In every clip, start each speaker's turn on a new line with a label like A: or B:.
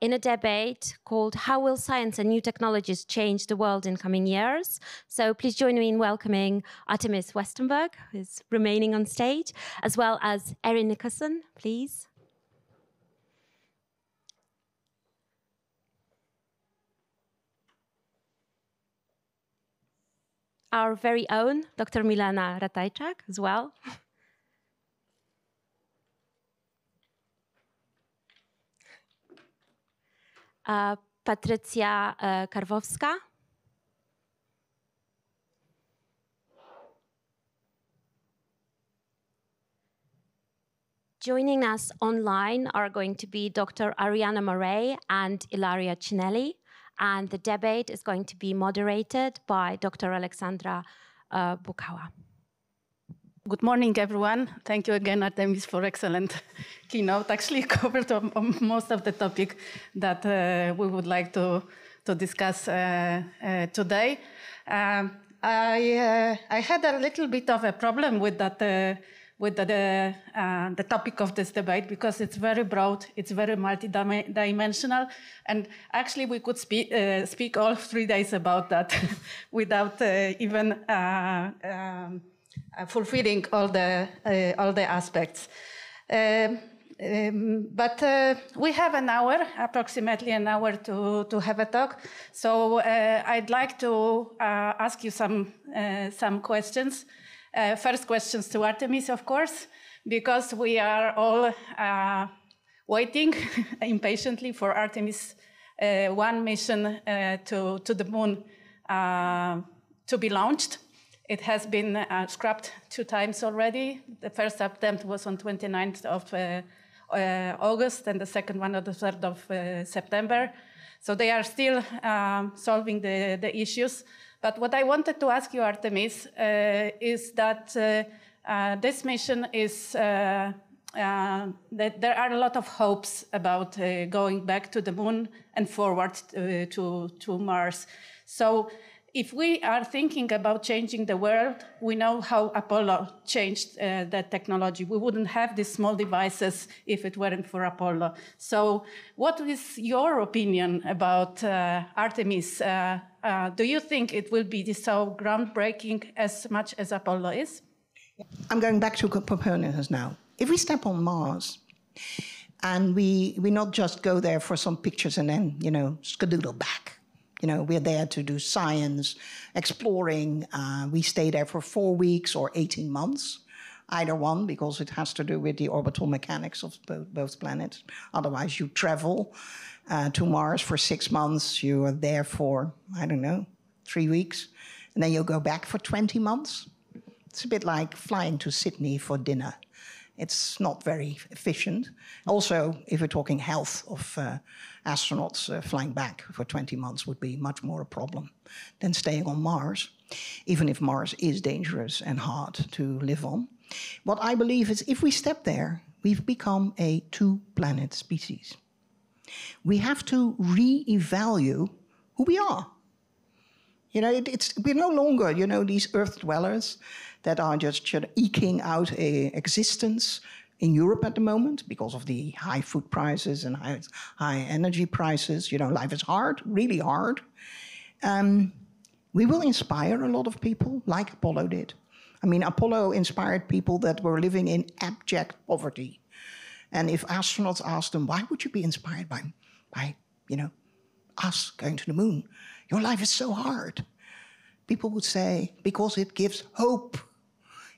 A: in a debate called How Will Science and New Technologies Change the World in Coming Years? So please join me in welcoming Artemis Westenberg, who is remaining on stage, as well as Erin Nickerson, please. Our very own Dr. Milena Ratajczak as well. Patrycja Karwowska. Joining us online are going to be Dr. Adriana Marais and Ilaria Cinelli, and the debate is going to be moderated by Dr. Aleksandra uh, Bukała.
B: Good morning, everyone. Thank you again, Artemis, for excellent keynote. Actually, covered most of the topic that uh, we would like to to discuss uh, uh, today. Um, I uh, I had a little bit of a problem with that uh, with the uh, the topic of this debate because it's very broad, it's very multidimensional, and actually we could speak speak all three days about that without even. Um, uh, fulfilling all the uh, all the aspects. Um, um, but uh, we have an hour, approximately an hour to, to have a talk. So uh, I'd like to uh, ask you some, uh, some questions. first questions to Artemis, of course, because we are all waiting impatiently for Artemis 1 mission to, to the moon to be launched. It has been uh, scrapped two times already. The first attempt was on 29th of uh, uh, August, and the second one on the 3rd of uh, September. So they are still um, solving the, the issues. But what I wanted to ask you, Artemis, uh, is that uh, this mission is uh, that there are a lot of hopes about uh, going back to the moon and forward to, to, to Mars. So if we are thinking about changing the world, we know how Apollo changed uh, that technology. We wouldn't have these small devices if it weren't for Apollo. So, what is your opinion about uh, Artemis? Uh, uh do you think it will be so groundbreaking as much as Apollo is?
C: I'm going back to Copernicus now. If we step on Mars, and we we not just go there for some pictures and then you know skadoodle back you know, we're there to do science, exploring. Uh, we stay there for four weeks or 18 months, either one, because it has to do with the orbital mechanics of both, both planets. Otherwise, you travel uh, to Mars for six months. You are there for, I don't know, three weeks. And then you'll go back for 20 months. It's a bit like flying to Sydney for dinner. It's not very efficient. Also, if we're talking health of uh, astronauts uh, flying back for 20 months would be much more a problem than staying on Mars, even if Mars is dangerous and hard to live on. What I believe is if we step there, we've become a two planet species. We have to re evaluate who we are. You know, it, it's, we're no longer, you know, these earth dwellers that are just you know, eking out a existence in Europe at the moment because of the high food prices and high, high energy prices. You know, life is hard, really hard. Um, we will inspire a lot of people like Apollo did. I mean, Apollo inspired people that were living in abject poverty. And if astronauts asked them, why would you be inspired by, by you know, us going to the moon? Your life is so hard. People would say, because it gives hope.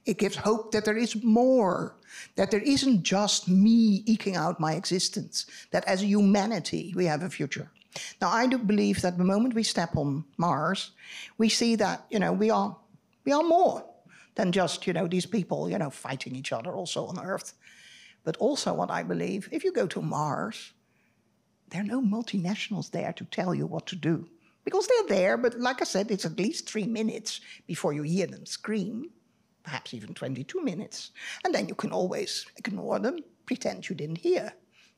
C: It gives hope that there is more, that there isn't just me eking out my existence, that as a humanity we have a future. Now, I do believe that the moment we step on Mars, we see that, you know, we are, we are more than just, you know, these people, you know, fighting each other also on Earth. But also what I believe, if you go to Mars, there are no multinationals there to tell you what to do. Because they're there, but like I said, it's at least three minutes before you hear them scream perhaps even 22 minutes. And then you can always ignore them, pretend you didn't hear.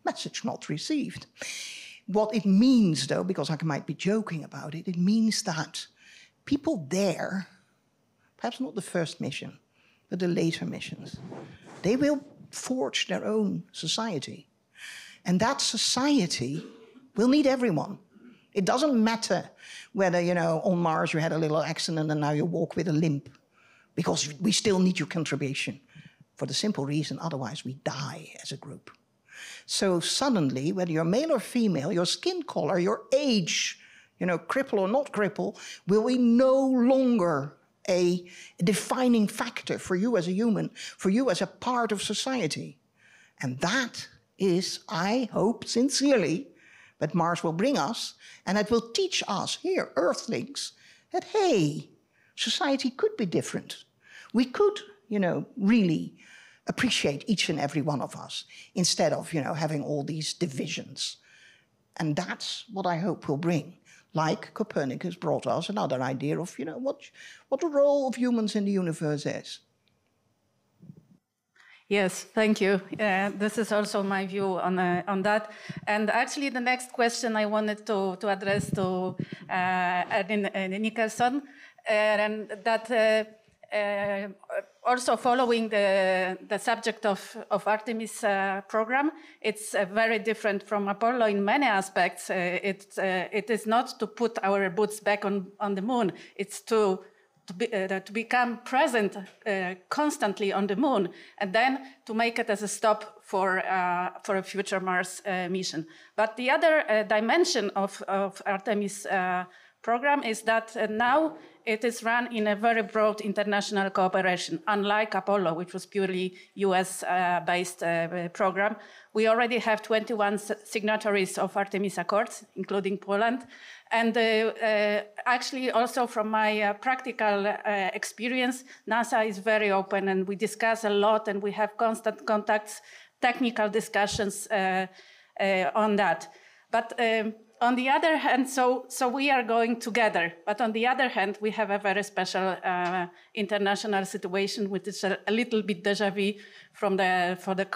C: Message not received. What it means, though, because I might be joking about it, it means that people there, perhaps not the first mission, but the later missions, they will forge their own society. And that society We'll need everyone. It doesn't matter whether, you know, on Mars you had a little accident and now you walk with a limp, because we still need your contribution for the simple reason otherwise we die as a group. So suddenly, whether you're male or female, your skin color, your age, you know, cripple or not cripple, will be no longer a defining factor for you as a human, for you as a part of society. And that is, I hope sincerely, that Mars will bring us, and it will teach us here, Earthlings, that hey, society could be different. We could, you know, really appreciate each and every one of us instead of, you know, having all these divisions. And that's what I hope will bring. Like Copernicus brought us another idea of, you know, what, what the role of humans in the universe is.
B: Yes, thank you. Uh, this is also my view on, uh, on that. And actually, the next question I wanted to, to address to uh, Erin Nickerson, uh, and that uh, uh, also following the, the subject of, of Artemis uh, program, it's uh, very different from Apollo in many aspects. Uh, it, uh, it is not to put our boots back on, on the moon, it's to, to, be, uh, to become present constantly on the moon and then to make it as a stop for, for a future Mars mission. But the other dimension of, of Artemis program is that now it is run in a very broad international cooperation, unlike Apollo, which was purely US-based uh, uh, program. We already have 21 signatories of Artemis Accords, including Poland. And uh, uh, actually, also from my uh, practical experience, NASA is very open and we discuss a lot and we have constant contacts, technical discussions on that. But um, on the other hand, so, so we are going together, but on the other hand, we have a very special uh, international situation, which is a, a, little bit deja vu from the, for the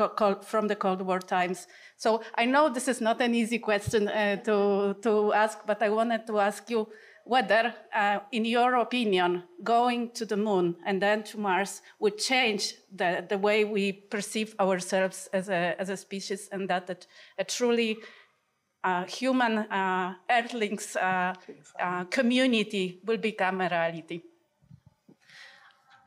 B: from the Cold War times. So I know this is not an easy question uh, to, to ask, but I wanted to ask you whether, uh, in your opinion, going to the moon and then to Mars would change the, the way we perceive ourselves as a, as a species and that it, a truly human uh, Earthlings uh, uh, community will become a reality.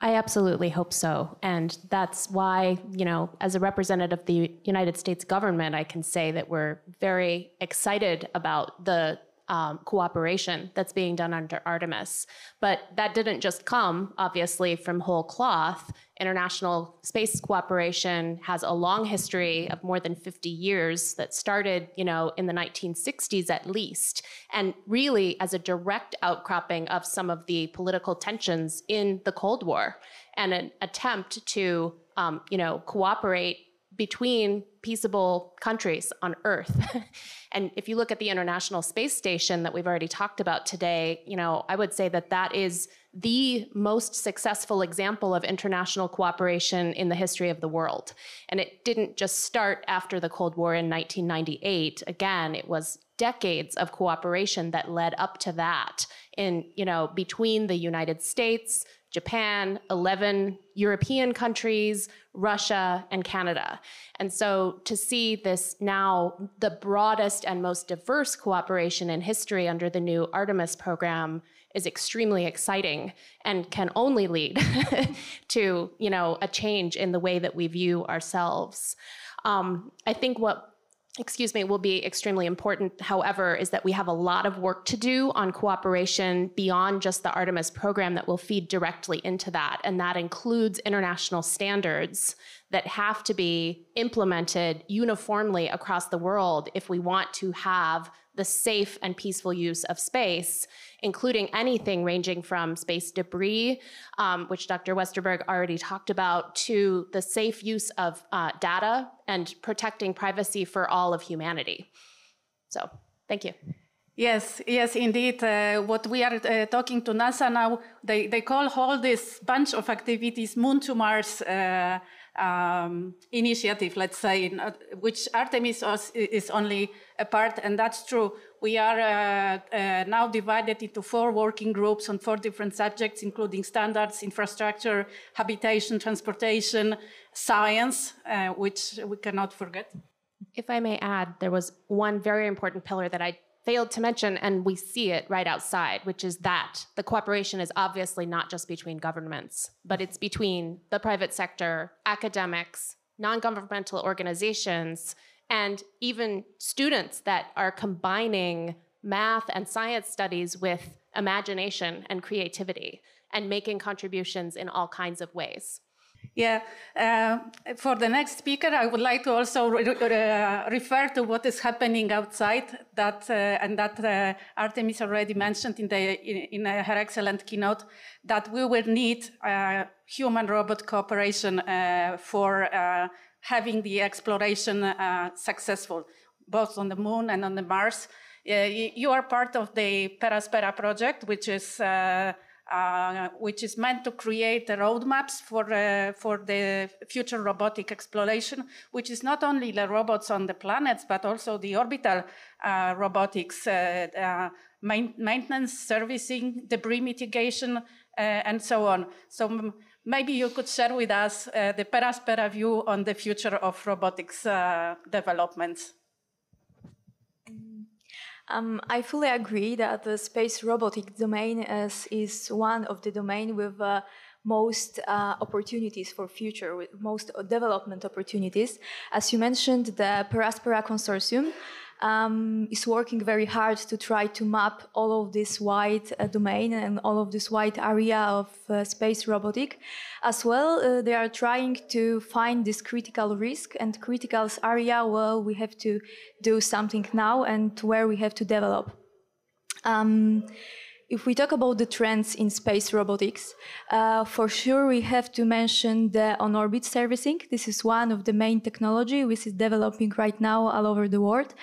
A: I absolutely hope so. And that's why, you know, as a representative of the United States government, I can say that we're very excited about the um, cooperation that's being done under Artemis. But that didn't just come, obviously, from whole cloth. International space cooperation has a long history of more than 50 years that started, you know, in the 1960s at least, and really as a direct outcropping of some of the political tensions in the Cold War and an attempt to, um, you know, cooperate between peaceable countries on Earth. and if you look at the International Space Station that we've already talked about today, you know, I would say that that is the most successful example of international cooperation in the history of the world. And it didn't just start after the Cold War in 1998. Again, it was decades of cooperation that led up to that in, you know, between the United States, Japan, 11 European countries, Russia, and Canada. And so to see this now, the broadest and most diverse cooperation in history under the new Artemis program is extremely exciting and can only lead to you know a change in the way that we view ourselves. Um, I think what excuse me, will be extremely important, however, is that we have a lot of work to do on cooperation beyond just the Artemis program that will feed directly into that. And that includes international standards that have to be implemented uniformly across the world if we want to have the safe and peaceful use of space including anything ranging from space debris, um, which Dr. Westenberg already talked about, to the safe use of uh, data and protecting privacy for all of humanity. So, thank you.
B: Yes, yes, indeed. Uh, what we are uh, talking to NASA now, they, they call all this bunch of activities Moon to Mars uh, um, initiative, let's say, which Artemis is only a part, and that's true. We are uh, uh, now divided into four working groups on four different subjects, including standards, infrastructure, habitation, transportation, science, uh, which we cannot forget.
D: If I may add, there was one very important pillar that I failed to mention, and we see it right outside, which is that the cooperation is obviously not just between governments, but it's between the private sector, academics, non governmental organizations, and even students that are combining math and science studies with imagination and creativity and making contributions in all kinds of ways.
B: Yeah, uh, for the next speaker, I would like to also re uh, refer to what is happening outside. That uh, and that uh, Artemis already mentioned in the in, in her excellent keynote that we will need uh, human-robot cooperation uh, for having the exploration successful, both on the moon and on the Mars. you are part of the Peraspera project, which is uh, which is meant to create roadmaps for, uh, for the future robotic exploration, which is not only the robots on the planets, but also the orbital uh, robotics, uh, uh, main maintenance, servicing, debris mitigation, and so on. So maybe you could share with us the Peraspera view on the future of robotics developments.
E: Um, I fully agree that the space robotic domain is, is one of the domain with uh, most uh, opportunities for future, with most development opportunities. As you mentioned, the Peraspera Consortium um, is working very hard to try to map all of this wide uh, domain and all of this wide area of uh, space robotic. As well, uh, they are trying to find this critical risk and critical area where we have to do something now and where we have to develop. Um, if we talk about the trends in space robotics, uh, for sure we have to mention the on-orbit servicing. This is one of the main technology which is developing right now all over the world.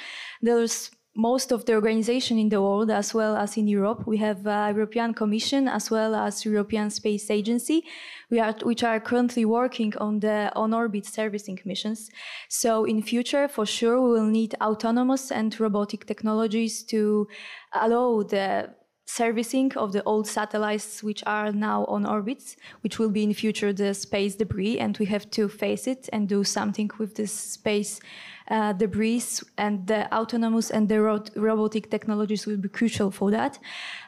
E: There's most of the organization in the world, as well as in Europe. We have uh, European Commission as well as European Space Agency, we are, which are currently working on the on-orbit servicing missions. So in future, for sure, we will need autonomous and robotic technologies to allow the servicing of the old satellites which are now on orbits, which will be in future the space debris, and we have to face it and do something with this space uh, debris, and the autonomous and the ro robotic technologies will be crucial for that.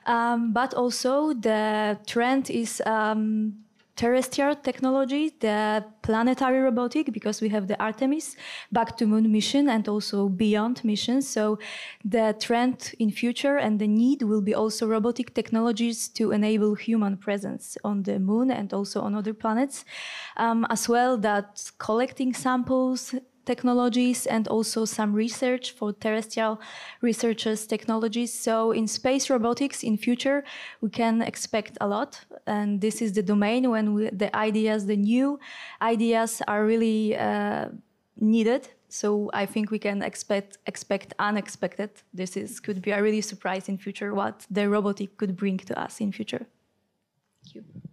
E: Um, but also the trend is um, terrestrial technology, the planetary robotic, because we have the Artemis back to moon mission and also beyond missions. So the trend in future and the need will be also robotic technologies to enable human presence on the moon and also on other planets, um, as well that collecting samples, technologies and also some research for terrestrial researchers technologies. So in space robotics in future, we can expect a lot. And this is the domain when we, the ideas, the new ideas are really uh, needed. So I think we can expect expect unexpected. This is could be a really surprise in future what the robotic could bring to us in future. Thank you.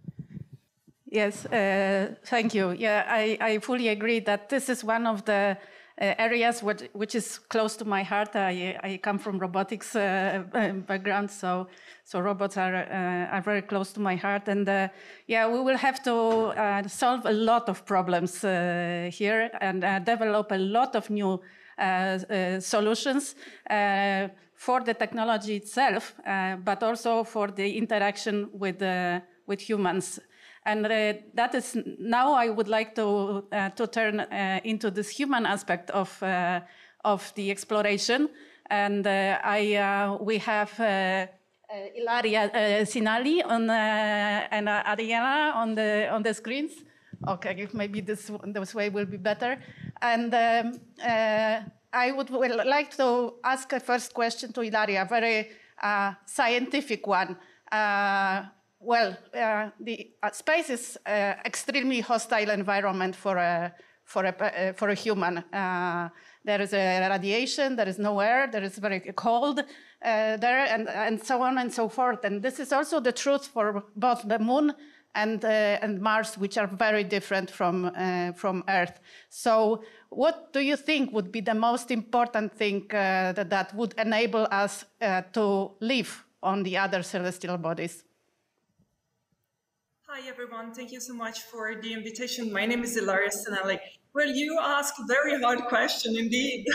B: Yes, uh, thank you. Yeah, I, I, fully agree that this is one of the uh, areas which, which, is close to my heart. I, I come from robotics uh, uh background, so so robots are uh, are very close to my heart. And uh, yeah, we will have to solve a lot of problems here and develop a lot of new solutions for the technology itself, but also for the interaction with with humans. And uh, that is now I would like to, uh, to turn uh, into this human aspect of, uh, of the exploration. And uh, I, we have Ilaria Cinelli on, and Adriana on the, on the screens. Okay, maybe this, this way will be better. And um, I would like to ask a first question to Ilaria, a very scientific one. Uh, well, uh, the uh, space is uh, extremely hostile environment for a for a uh, for a human. Uh, there is a radiation, there is no air, there is very cold uh, there, and and so on and so forth. And this is also the truth for both the moon and and Mars, which are very different from from Earth. So, what do you think would be the most important thing that that would enable us to live on the other celestial bodies?
F: Hi, everyone. Thank you so much for the invitation. My name is Ilaria Cinelli. Well, you ask a very hard question indeed.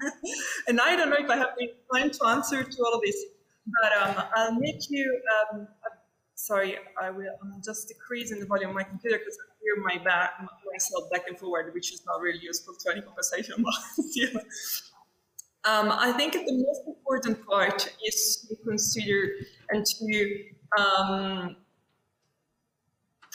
F: and I don't know if I have the time to answer to all of this, but um, I'll make you, um, sorry, I will, I'm just decreasing the volume of my computer because I hear my back, myself back and forward, which is not really useful to any conversation. um, I think the most important part is to consider and to um,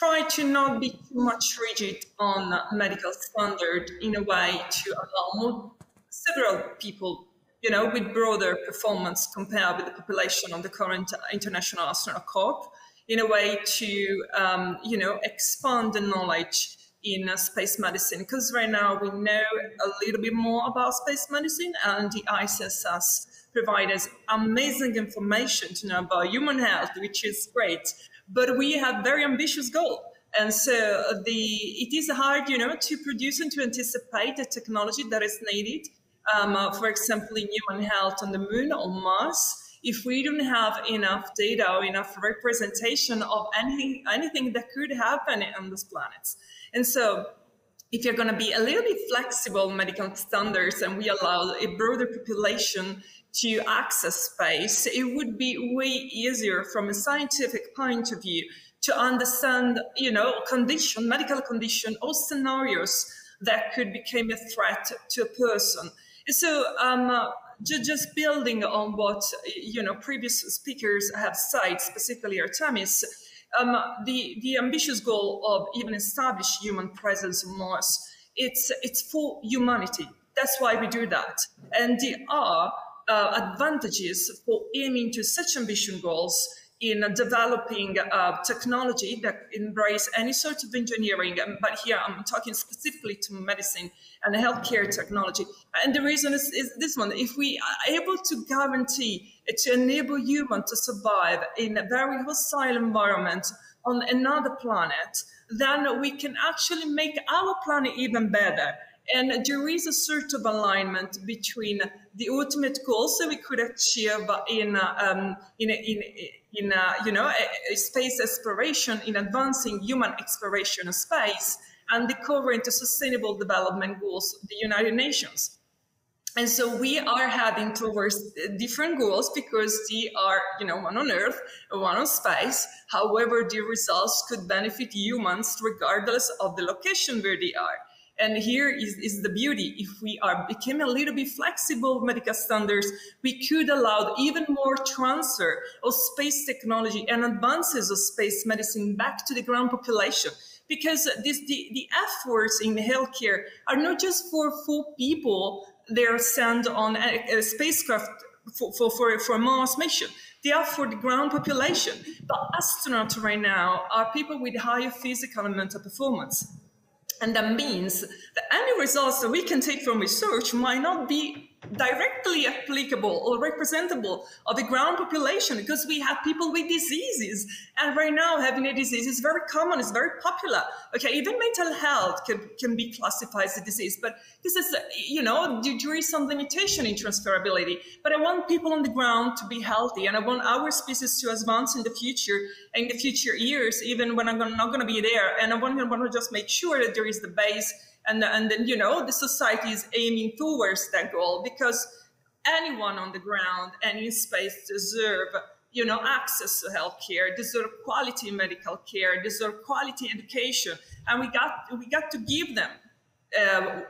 F: try to not be too much rigid on medical standard in a way to allow several people, you know, with broader performance compared with the population of the current International Astronaut Corps, in a way to, um, you know, expand the knowledge in uh, space medicine. Because right now we know a little bit more about space medicine, and the ISS has provides amazing information to know about human health, which is great but we have very ambitious goal. And so the it is hard, you know, to produce and to anticipate the technology that is needed. Um, uh, for example, in human health on the moon or Mars, if we don't have enough data or enough representation of anything, anything that could happen on those planets. And so if you're going to be a little bit flexible medical standards and we allow a broader population to access space, it would be way easier from a scientific point of view to understand, you know, condition, medical condition, or scenarios that could become a threat to a person. So, um, just building on what you know previous speakers have said, specifically Artemis, um, the the ambitious goal of even establish human presence on Mars, it's it's for humanity. That's why we do that, and there are uh, advantages for aiming to such ambition goals in developing uh, technology that embrace any sort of engineering. But here I'm talking specifically to medicine and healthcare technology. And the reason is, is this one. If we are able to guarantee to enable human to survive in a very hostile environment on another planet, then we can actually make our planet even better. And there is a sort of alignment between the ultimate goals that we could achieve in, um, in, in, in uh, you know, a, a space exploration, in advancing human exploration of space, and the current sustainable development goals of the United Nations. And so we are heading towards different goals because they are, you know, one on Earth, one on space. However, the results could benefit humans regardless of the location where they are. And here is, is the beauty. If we are becoming a little bit flexible medical standards, we could allow even more transfer of space technology and advances of space medicine back to the ground population. Because this, the, the efforts in healthcare are not just for full people they are sent on a, a spacecraft for, for, for, for Mars mission. They are for the ground population. But astronauts right now are people with higher physical and mental performance. And that means that any results that we can take from research might not be directly applicable or representable of the ground population because we have people with diseases. And right now, having a disease is very common, it's very popular. Okay, even mental health can, can be classified as a disease, but this is, you know, there is some limitation in transferability. But I want people on the ground to be healthy, and I want our species to advance in the future, in the future years, even when I'm not going to be there. And I want, to just make sure that there is the base and and then you know the society is aiming towards that goal because anyone on the ground and in space deserve you know access to healthcare deserve quality medical care deserve quality education and we got we got to give them uh,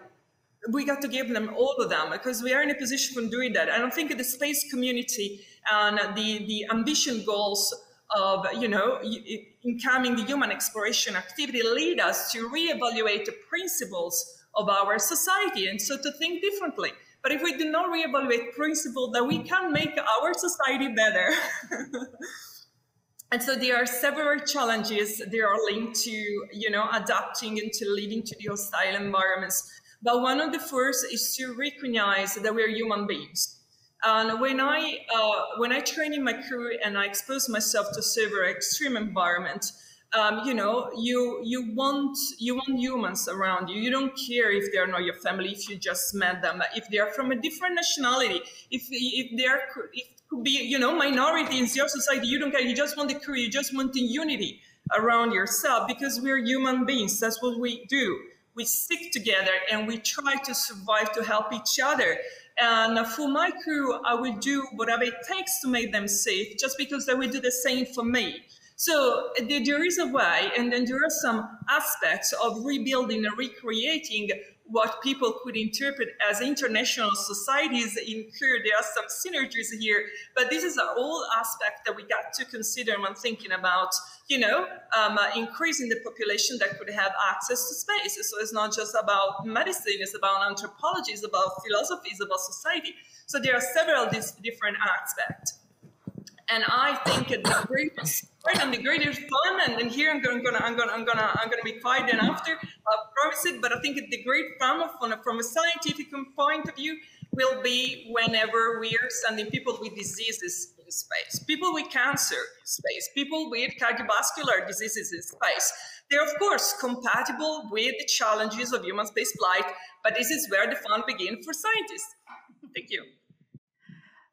F: we got to give them all of them because we are in a position for doing that. I don't think the space community and the, the ambition goals of, you know, incoming human exploration activity lead us to reevaluate the principles of our society and so to think differently. But if we do not reevaluate principles, then we can make our society better. and so there are several challenges that are linked to, you know, adapting and to leading to the hostile environments. But one of the first is to recognize that we're human beings and when I uh, when I train in my crew and I expose myself to severe extreme environment, um, you know, you you want you want humans around you. You don't care if they are not your family, if you just met them, if they are from a different nationality, if if they are if could be you know minority in your society. You don't care. You just want the crew. You just want the unity. around yourself because we're human beings. That's what we do. We stick together and we try to survive to help each other. And for my crew, I will do whatever it takes to make them safe just because they will do the same for me. So there is a way, and then there are some aspects of rebuilding and recreating what people could interpret as international societies incur. There are some synergies here, but this is a whole aspect that we got to consider when thinking about, you know, um, uh, increasing the population that could have access to space. So it's not just about medicine, it's about anthropology, it's about philosophy, it's about society. So there are several different aspects. And I think the greatest and the greatest fun, and, here I'm gonna, I'm gonna, I'm gonna, I'm gonna be quiet and after, I promise it. But I think the great fun from a, from a scientific point of view will be whenever we are sending people with diseases in space, people with cancer in space, people with cardiovascular diseases in space. They're of course compatible with the challenges of human space flight, but this is where the fun begins for scientists. Thank you.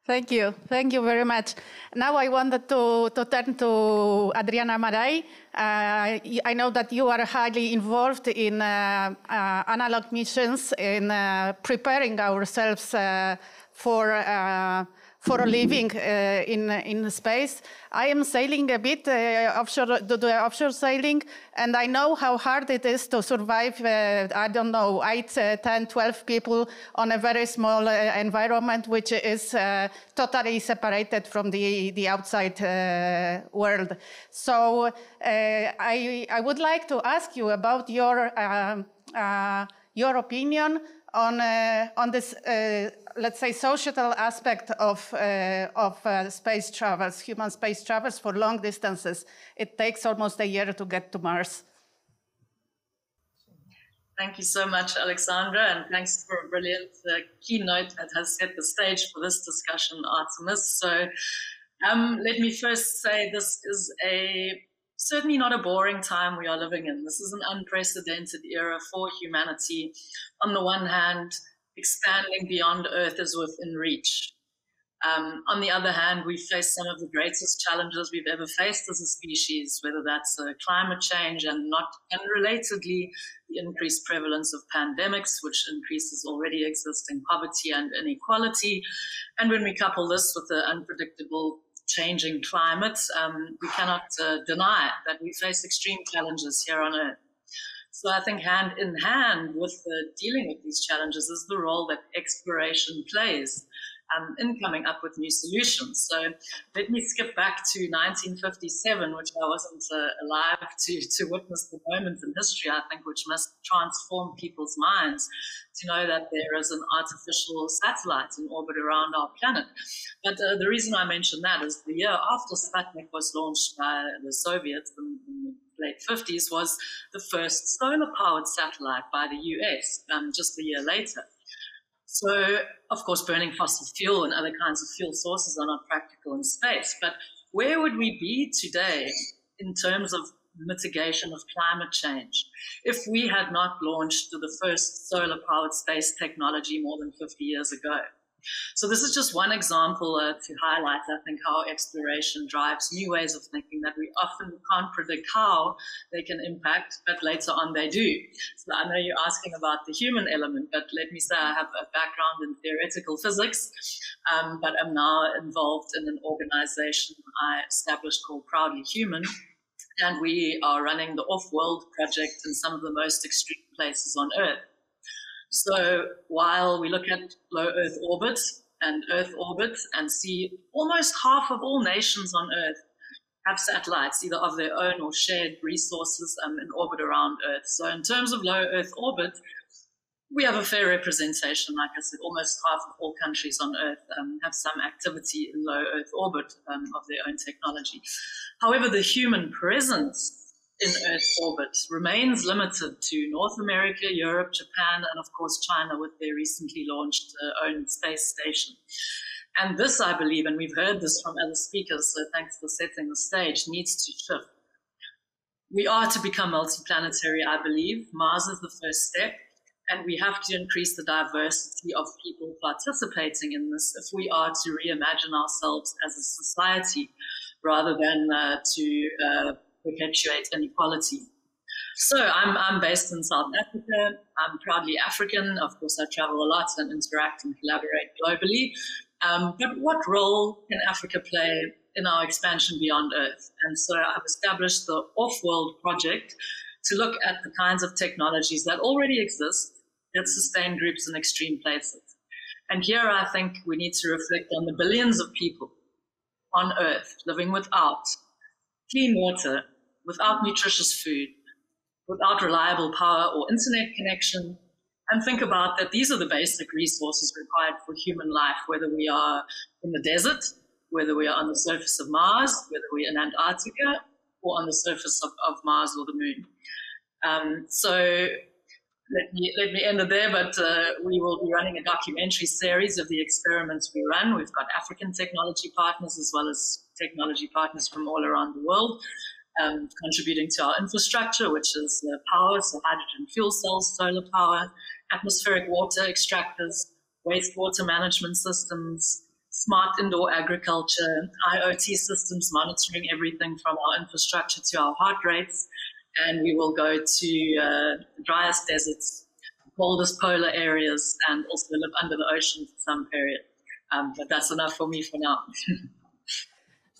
B: Thank you. Thank you very much. Now I wanted to, to turn to Adriana Marais. Uh, I know that you are highly involved in uh, uh, analog missions, in uh, preparing ourselves uh, for uh, for a living uh, in in space. I am sailing a bit uh, offshore, do the offshore sailing, and I know how hard it is to survive. Uh, I don't know, 8, 10, 12 people on a very small environment, which is totally separated from the the outside world. So I I would like to ask you about your um, your opinion on, uh, on this, uh, let's say, societal aspect of, uh, of uh, space travels, human space travels for long distances. It takes almost a year to get to Mars.
G: Thank you so much, Aleksandra, and thanks for a brilliant uh, keynote that has set the stage for this discussion, Artemis. So um, let me first say this is a certainly not a boring time we are living in. This is an unprecedented era for humanity. On the one hand, expanding beyond Earth is within reach. Um, on the other hand, we face some of the greatest challenges we've ever faced as a species, whether that's uh, climate change and not unrelatedly the increased prevalence of pandemics, which increases already existing poverty and inequality. And when we couple this with the unpredictable changing climate, um, we cannot uh, deny that we face extreme challenges here on Earth. So I think hand in hand with dealing with these challenges is the role that exploration plays um, in coming up with new solutions. So let me skip back to 1957, which I wasn't uh, alive to, to witness the moment in history, I think, which must transform people's minds to know that there is an artificial satellite in orbit around our planet. But uh, the reason I mention that is the year after Sputnik was launched by the Soviets in, in the late 50s was the first solar powered satellite by the US um, just a year later. So, of course, burning fossil fuel and other kinds of fuel sources are not practical in space. But where would we be today in terms of mitigation of climate change if we had not launched the first solar powered space technology more than 50 years ago? So this is just one example uh, to highlight, I think, how exploration drives new ways of thinking that we often can't predict how they can impact, but later on they do. So I know you're asking about the human element, but let me say I have a background in theoretical physics, um, but I'm now involved in an organization I established called Proudly Human. And we are running the Off-World project in some of the most extreme places on Earth. So while we look at low Earth orbit and Earth orbit and see almost half of all nations on Earth have satellites, either of their own or shared resources um, in orbit around Earth. So in terms of low Earth orbit, we have a fair representation. Like I said, almost half of all countries on Earth um, have some activity in low Earth orbit um, of their own technology. However, the human presence in Earth orbit remains limited to North America, Europe, Japan, and of course China with their recently launched uh, own space station. And this, I believe, and we've heard this from other speakers, so thanks for setting the stage, needs to shift. We are to become multiplanetary, I believe. Mars is the first step, and we have to increase the diversity of people participating in this if we are to reimagine ourselves as a society rather than uh, to uh, perpetuate inequality. So I'm, I'm based in South Africa. I'm proudly African. Of course, I travel a lot and interact and collaborate globally. Um, but what role can Africa play in our expansion beyond Earth? And so I've established the Off-World project to look at the kinds of technologies that already exist that sustain groups in extreme places. And here I think we need to reflect on the billions of people on Earth living without clean water, without nutritious food, without reliable power or internet connection. And think about that these are the basic resources required for human life, whether we are in the desert, whether we are on the surface of Mars, whether we're in Antarctica, or on the surface of, of Mars or the moon. Um, so let me let me end it there. But uh, we will be running a documentary series of the experiments we run. We've got African technology partners as well as technology partners from all around the world. Um, contributing to our infrastructure, which is uh, power, so hydrogen fuel cells, solar power, atmospheric water extractors, wastewater management systems, smart indoor agriculture, IoT systems monitoring everything from our infrastructure to our heart rates, and we will go to uh, driest deserts, coldest polar areas, and also live under the ocean for some period. Um, but that's enough for me for now.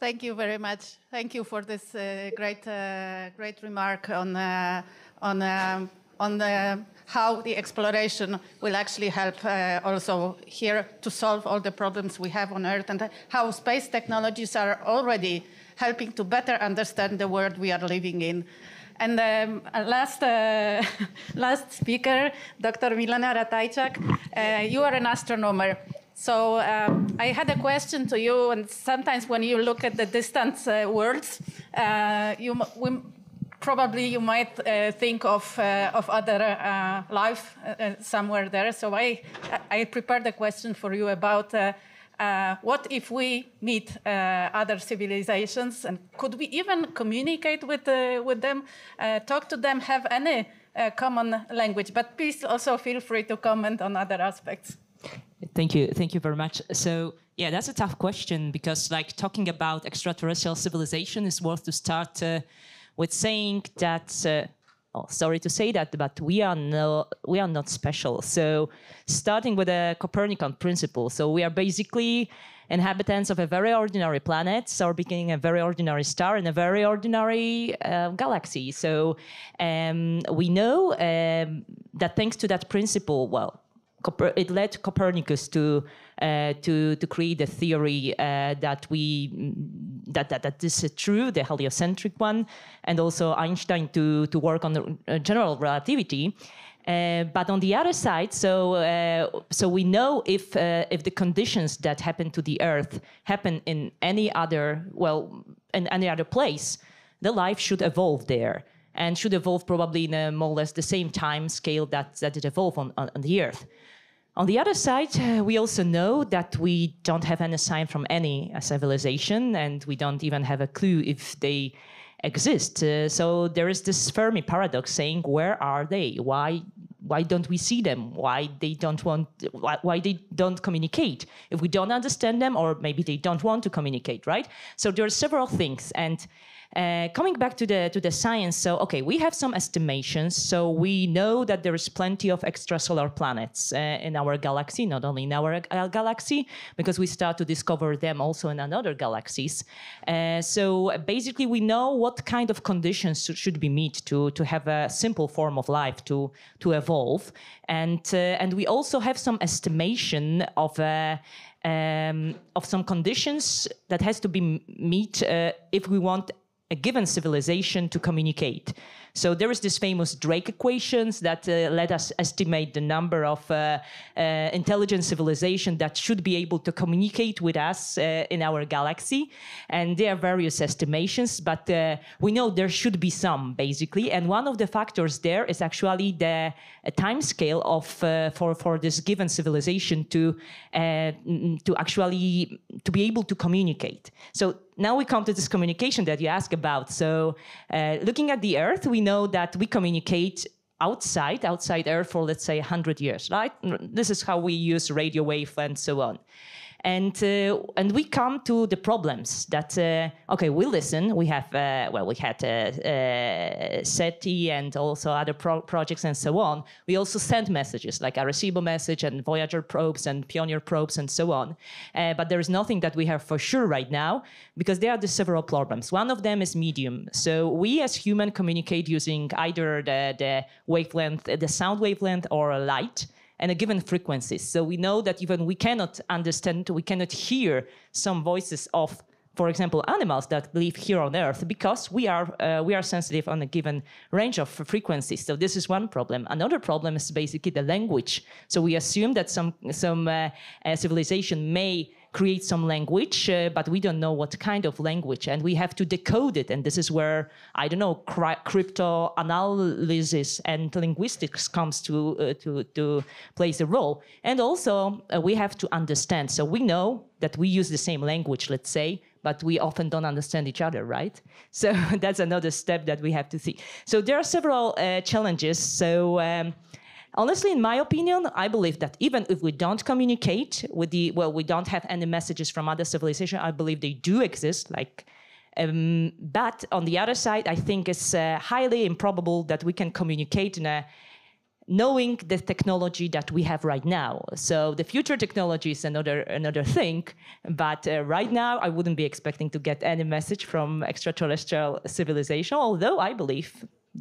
B: Thank you very much. Thank you for this uh, great, uh, great remark on uh, on um, on the, how the exploration will actually help uh, also here to solve all the problems we have on Earth, and how space technologies are already helping to better understand the world we are living in. And um, last, uh, last speaker, Dr. Milena Ratajczak, uh, you are an astronomer. So um, I had a question to you, and sometimes when you look at the distant uh, worlds, uh, you we, probably you might uh, think of uh, of other uh, life somewhere there. So I I prepared a question for you about uh, what if we meet uh, other civilizations and could we even communicate with, uh, with them, uh, talk to them, have any uh, common language? But please also feel free to comment on other aspects.
H: Thank you. Thank you very much. So, yeah, that's a tough question because, like, talking about extraterrestrial civilization is worth to start uh, with saying that oh, sorry to say that, but we are no, we are not special. So starting with a Copernican principle, so we are basically inhabitants of a very ordinary planet, orbiting a very ordinary star in a very ordinary uh, galaxy. So um, we know um, that thanks to that principle, well, it led Copernicus to uh, to to create a theory uh, that we mm, that, that that this is true, the heliocentric one, and also Einstein to to work on the uh, general relativity. Uh, but on the other side, so uh, so we know if uh, if the conditions that happen to the Earth happen in any other well in any other place, the life should evolve there and should evolve probably in a more or less the same time scale that that it evolved on, on, on the Earth. On the other side, uh, we also know that we don't have any sign from any uh, civilization, and we don't even have a clue if they exist. Uh, so there is this Fermi paradox saying, where are they? Why why don't we see them? Why they don't want? Why, why they don't communicate? If we don't understand them, or maybe they don't want to communicate, right? So there are several things, and uh, coming back to the to the science, so okay, we have some estimations. So we know that there is plenty of extrasolar planets uh, in our galaxy, not only in our uh, galaxy, because we start to discover them also in another galaxies. Uh, so basically, we know what kind of conditions should be met to to have a simple form of life to to evolve, and uh, and we also have some estimation of. Um, of some conditions that has to be met uh, if we want a given civilization to communicate. So there is this famous Drake equations that uh, let us estimate the number of uh, uh, intelligent civilization that should be able to communicate with us uh, in our galaxy. And there are various estimations, but uh, we know there should be some basically. And one of the factors there is actually the time scale of uh, for for this given civilization to to actually to be able to communicate. So now we come to this communication that you ask about. So looking at the Earth, we know that we communicate outside, outside Earth for let's say 100 years, right? This is how we use radio wave and so on. And uh, and we come to the problems that uh, okay we listen. We have uh, well we had SETI and also other pro- projects and so on. We also send messages like Arecibo message and Voyager probes and Pioneer probes and so on. But there is nothing that we have for sure right now because there are the several problems. One of them is medium. So we as human communicate using either the, the wavelength the sound wavelength or light and a given frequency. So we know that even we cannot understand, we cannot hear some voices of, for example, animals that live here on Earth because we are uh, we are sensitive on a given range of frequencies. So this is one problem. Another problem is basically the language. So we assume that some some uh, uh, civilization may create some language, uh, but we don't know what kind of language, and we have to decode it. And this is where I don't know crypto analysis and linguistics comes to uh, to to plays a role. And also uh, we have to understand. So we know that we use the same language, let's say, but we often don't understand each other, right? So that's another step that we have to see. So there are several uh, challenges. So. Um, honestly, in my opinion, I believe that even if we don't communicate with the, well, we don't have any messages from other civilizations, I believe they do exist. Like, um, but on the other side, I think it's uh, highly improbable that we can communicate in a knowing the technology that we have right now. So the future technology is another another thing, but uh, right now I wouldn't be expecting to get any message from extraterrestrial civilization. Although I believe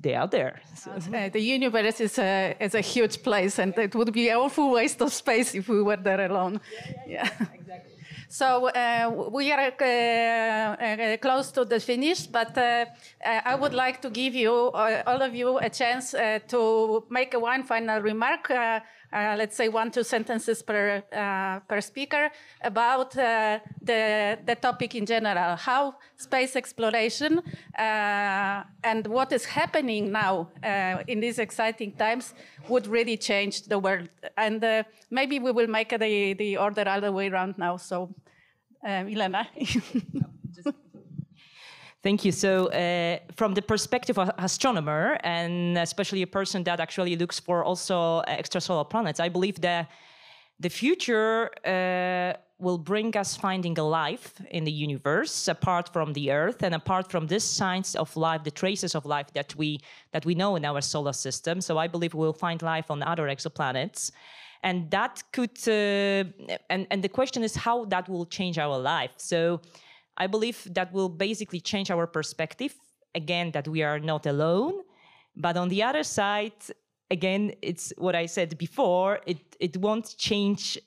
H: they are there. So.
B: Uh, the universe is a, is a huge place, and it would be an awful waste of space if we were there alone. Yeah, yeah, yeah. yeah exactly. So uh, we are uh, uh, close to the finish, but uh, uh, I would like to give you, all of you, a chance to make one final remark uh, let's say one two sentences per uh, per speaker about uh, the the topic in general, how space exploration uh, and what is happening now uh, in these exciting times would really change the world. And uh, maybe we will make the the order all the way around now. So, Milena.
H: Thank you. So, uh, from the perspective of astronomer, and especially a person that actually looks for also extrasolar planets, I believe that the future uh, will bring us finding a life in the universe apart from the Earth and apart from this signs of life, the traces of life that we that we know in our solar system. So, I believe we'll find life on other exoplanets and that could uh, and and the question is how that will change our life so I believe that will basically change our perspective. Again, that we are not alone. But on the other side, again, it's what I said before, it, it won't change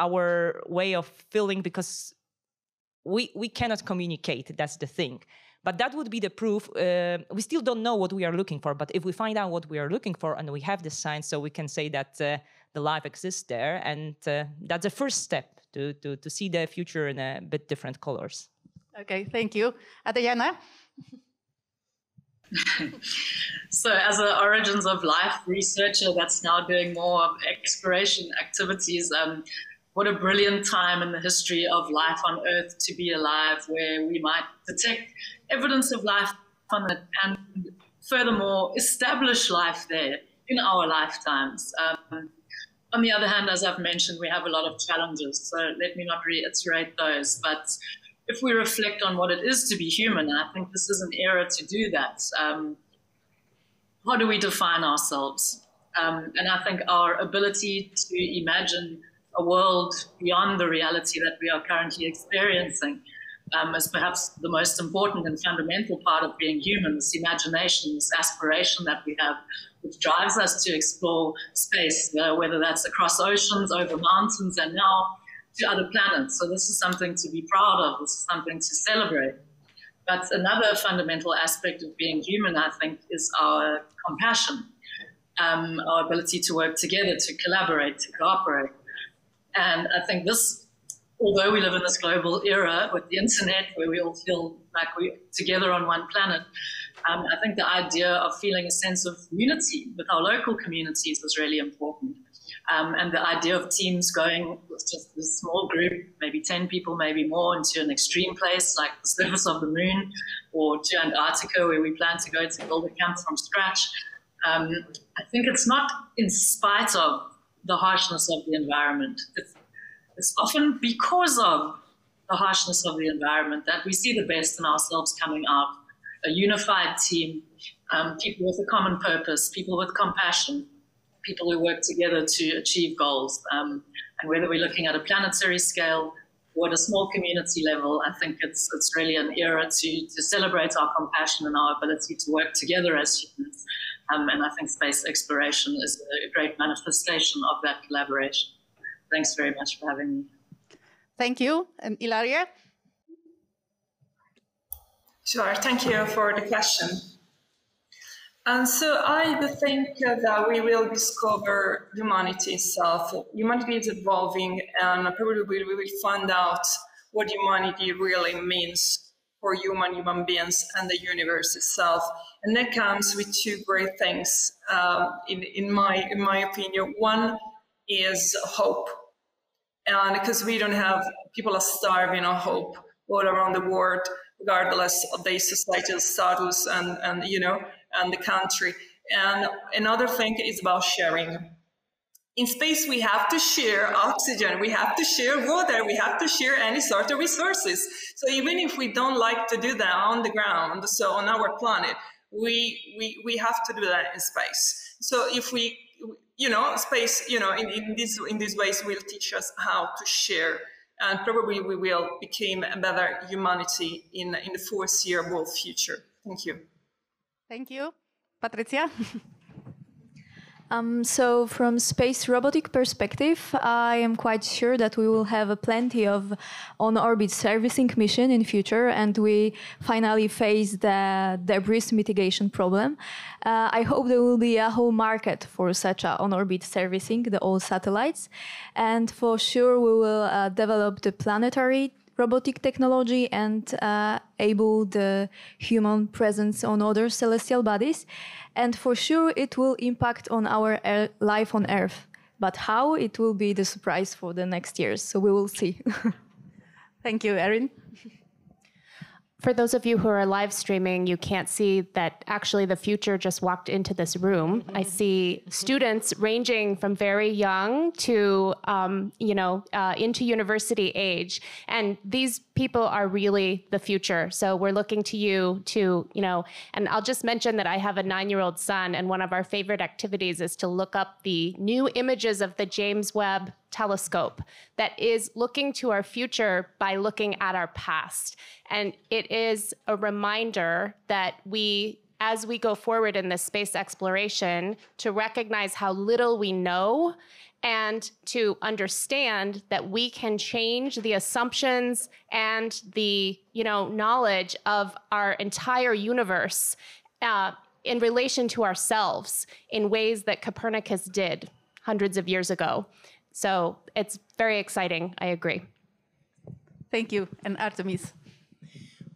H: our way of feeling because we, we cannot communicate. That's the thing. But that would be the proof. Uh, we still don't know what we are looking for. But if we find out what we are looking for and we have the signs, so we can say that uh, the life exists there. And uh, that's the first step to, to, to see the future in a bit different colors.
B: Okay, thank you. Adriana?
G: so, as an origins of life researcher that's now doing more of exploration activities, um, what a brilliant time in the history of life on Earth to be alive, where we might detect evidence of life on it and furthermore establish life there in our lifetimes. Um, on the other hand, as I've mentioned, we have a lot of challenges. So let me not reiterate those. But if we reflect on what it is to be human, and I think this is an era to do that, um, how do we define ourselves? Um, and I think our ability to imagine a world beyond the reality that we are currently experiencing um, is perhaps the most important and fundamental part of being human this imagination, this aspiration that we have which drives us to explore space, whether that's across oceans, over mountains, and now to other planets. So this is something to be proud of. This is something to celebrate. But another fundamental aspect of being human, I think, is our compassion, um, our ability to work together, to collaborate, to cooperate. And I think this, although we live in this global era with the internet, where we all feel like we're together on one planet, um, I think the idea of feeling a sense of unity with our local communities is really important. Um, and the idea of teams going with just a small group, maybe 10 people, maybe more, into an extreme place like the surface of the moon or to Antarctica, where we plan to go to build a camp from scratch. Um, I think it's not in spite of the harshness of the environment. It's, it's often because of the harshness of the environment that we see the best in ourselves coming out. A unified team, um, people with a common purpose, people with compassion, people who work together to achieve goals. Um, and whether we're looking at a planetary scale or at a small community level, I think it's, it's really an era to, to celebrate our compassion and our ability to work together as humans. Um, and I think space exploration is a great manifestation of that collaboration. Thanks very much for having me.
B: Thank you. And Ilaria?
F: Sure, thank you for the question. And so I think that we will discover humanity itself. Humanity is evolving, and probably we will find out what humanity really means for human human beings and the universe itself. And that comes with two great things, um, in, in my in my opinion. One is hope, and because we don't have people are starving of hope all around the world, regardless of their societal status and and you know and the country. And another thing is about sharing. In space, we have to share oxygen, we have to share water, we have to share any sort of resources. So even if we don't like to do that on the ground, so on our planet, we, we, we have to do that in space. So if we, you know, space, you know, in, in, this, in these ways will teach us how to share and probably we will become a better humanity in, in the foreseeable future. Thank you.
B: Thank you. Patrycja?
E: Um, so, from space robotic perspective, I am quite sure that we will have a plenty of on-orbit servicing mission in future, and we finally face the debris mitigation problem. Uh, I hope there will be a whole market for such a on-orbit servicing, the old satellites, and for sure we will uh, develop the planetary robotic technology and uh, able the human presence on other celestial bodies. And for sure, it will impact on our life on Earth. But how, it will be the surprise for the next years. So we will see.
B: Thank you, Erin.
A: For those of you who are live streaming, you can't see that actually the future just walked into this room. Mm-hmm. I see students ranging from very young to, um, you know, uh, into university age. And these people are really the future. So we're looking to you to, you know, and I'll just mention that I have a nine year old son, and one of our favorite activities is to look up the new images of the James Webb telescope that is looking to our future by looking at our past. And it is a reminder that we, as we go forward in this space exploration, to recognize how little we know and to understand that we can change the assumptions and the you know knowledge of our entire universe uh, in relation to ourselves in ways that Copernicus did hundreds of years ago. So it's very exciting. I agree.
B: Thank you. And Artemis.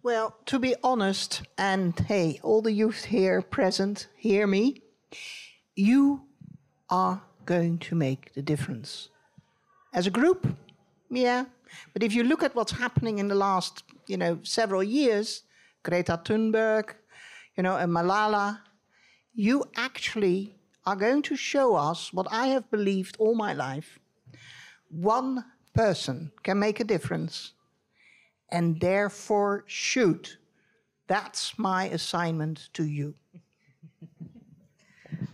C: Well, to be honest, and hey, all the youth here present, hear me. You are going to make the difference. As a group, yeah. But if you look at what's happening in the last, you know, several years, Greta Thunberg, you know, and Malala, you actually are going to show us what I have believed all my life one person can make a difference and therefore shoot. That's my assignment to you.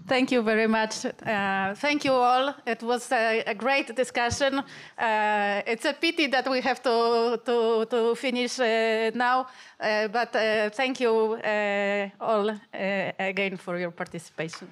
B: Thank you very much. Uh, thank you all. It was a, a great discussion. Uh, it's a pity that we have to, to, to finish uh, now, uh, but uh, thank you uh, all again for your participation.